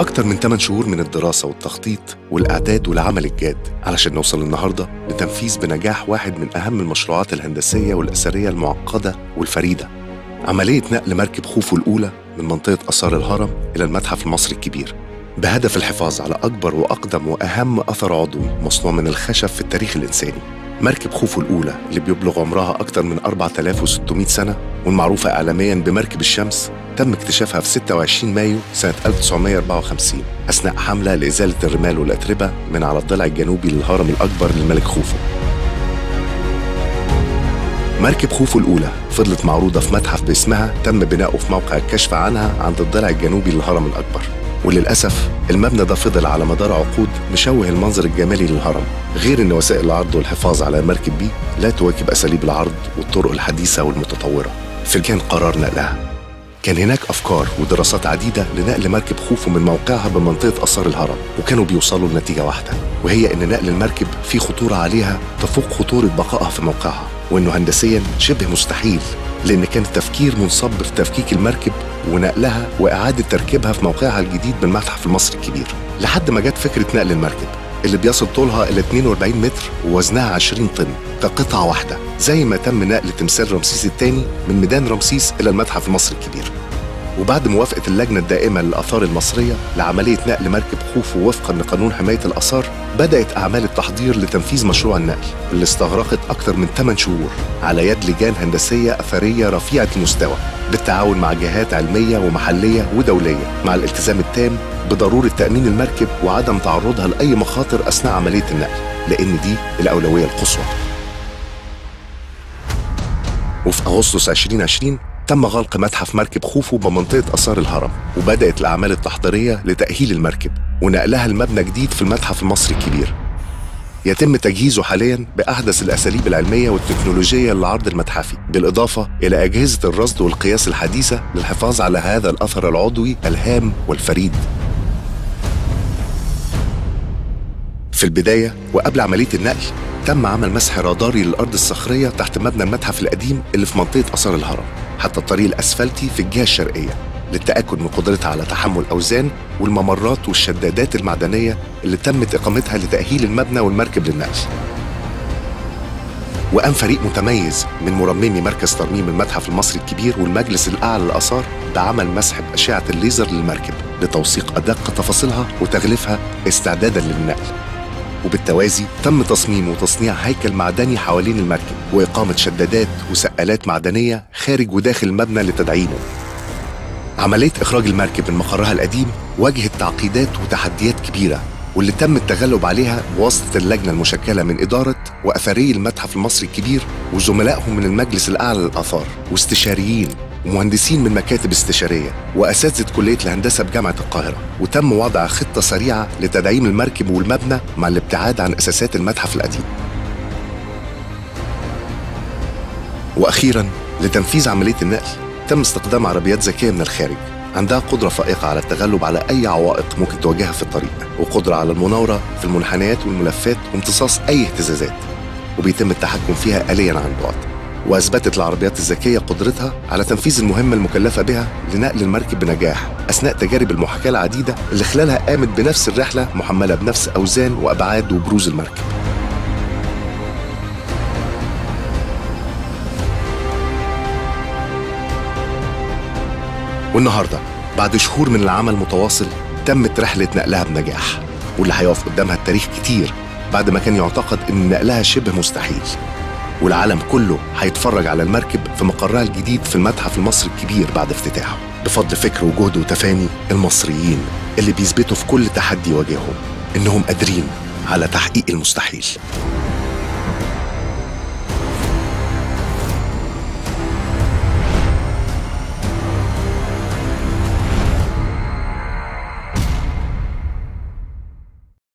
أكتر من 8 شهور من الدراسة والتخطيط والإعداد والعمل الجاد علشان نوصل النهاردة لتنفيذ بنجاح واحد من أهم المشروعات الهندسية والأثرية المعقدة والفريدة. عملية نقل مركب خوفو الأولى من منطقة آثار الهرم إلى المتحف المصري الكبير بهدف الحفاظ على أكبر وأقدم وأهم أثر عضوي مصنوع من الخشب في التاريخ الإنساني. مركب خوفو الأولى اللي بيبلغ عمرها أكثر من 4600 سنة والمعروفة إعلاميا بمركب الشمس تم اكتشافها في 26 مايو سنة 1954 أثناء حملة لإزالة الرمال والأتربة من على الضلع الجنوبي للهرم الأكبر للملك خوفو. مركب خوفو الأولى فضلت معروضة في متحف باسمها تم بناؤه في موقع الكشف عنها عند الضلع الجنوبي للهرم الأكبر. وللأسف المبنى ده فضل على مدار عقود مشوه المنظر الجمالي للهرم غير أن وسائل العرض والحفاظ على المركب بيه لا تواكب أساليب العرض والطرق الحديثة والمتطورة. في كان قرار نقلها كان هناك أفكار ودراسات عديدة لنقل مركب خوفو من موقعها بمنطقة آثار الهرم وكانوا بيوصلوا لنتيجة واحدة وهي إن نقل المركب فيه خطورة عليها تفوق خطورة بقائها في موقعها وإنه هندسيا شبه مستحيل لأن كان التفكير منصب في تفكيك المركب ونقلها وإعادة تركيبها في موقعها الجديد بالمتحف المصري الكبير. لحد ما جت فكرة نقل المركب اللي بيصل طولها إلى 42 متر ووزنها 20 طن كقطعة واحدة زي ما تم نقل تمثال رمسيس الثاني من ميدان رمسيس إلى المتحف المصري الكبير. وبعد موافقة اللجنة الدائمة للآثار المصرية لعملية نقل مركب خوفو وفقا لقانون حماية الآثار بدأت أعمال التحضير لتنفيذ مشروع النقل اللي استغرقت أكثر من 8 شهور على يد لجان هندسية أثرية رفيعة المستوى بالتعاون مع جهات علمية ومحلية ودولية مع الالتزام التام بضرورة تأمين المركب وعدم تعرضها لأي مخاطر أثناء عملية النقل لأن دي الأولوية القصوى. وفي أغسطس 2020 تم غلق متحف مركب خوفو بمنطقة آثار الهرم وبدأت الأعمال التحضيرية لتأهيل المركب ونقلها لمبنى جديد في المتحف المصري الكبير. يتم تجهيزه حاليا بأحدث الأساليب العلمية والتكنولوجية للعرض المتحفي بالإضافة إلى أجهزة الرصد والقياس الحديثة للحفاظ على هذا الأثر العضوي الهام والفريد. في البداية وقبل عملية النقل تم عمل مسح راداري للأرض الصخرية تحت مبنى المتحف القديم اللي في منطقة آثار الهرم حتى الطريق الأسفلتي في الجهة الشرقية للتأكد من قدرتها على تحمل أوزان والممرات والشدادات المعدنية اللي تمت إقامتها لتأهيل المبنى والمركب للنقل. وقام فريق متميز من مرممي مركز ترميم المتحف المصري الكبير والمجلس الأعلى للآثار بعمل مسح بأشعة الليزر للمركب لتوثيق أدق تفاصيلها وتغليفها استعدادا للنقل. وبالتوازي تم تصميم وتصنيع هيكل معدني حوالين المركب وإقامة شدادات وسقالات معدنية خارج وداخل المبنى لتدعيمه. عملية إخراج المركب من مقرها القديم واجهت تعقيدات وتحديات كبيرة واللي تم التغلب عليها بواسطة اللجنة المشكلة من إدارة وأثري المتحف المصري الكبير وزملائهم من المجلس الأعلى للآثار واستشاريين. ومهندسين من مكاتب استشارية وأساتذة كلية الهندسة بجامعة القاهرة وتم وضع خطة سريعة لتدعيم المركب والمبنى مع الابتعاد عن أساسات المتحف القديم. وأخيرا لتنفيذ عملية النقل تم استخدام عربيات ذكية من الخارج عندها قدرة فائقة على التغلب على أي عوائق ممكن تواجهها في الطريق وقدرة على المناورة في المنحنيات والملفات وامتصاص أي اهتزازات وبيتم التحكم فيها آليا عن بعد. وأثبتت العربيات الذكية قدرتها على تنفيذ المهمة المكلفة بها لنقل المركب بنجاح أثناء تجارب المحاكاة العديدة اللي خلالها قامت بنفس الرحلة محملة بنفس أوزان وأبعاد وبروز المركب. والنهاردة بعد شهور من العمل متواصل تمت رحلة نقلها بنجاح واللي هيقف قدامها التاريخ كتير بعد ما كان يعتقد إن نقلها شبه مستحيل. والعالم كله هيتفرج على المركب في مقرها الجديد في المتحف المصري الكبير بعد افتتاحه. بفضل فكر وجهد وتفاني المصريين اللي بيثبتوا في كل تحدي يواجههم إنهم قادرين على تحقيق المستحيل.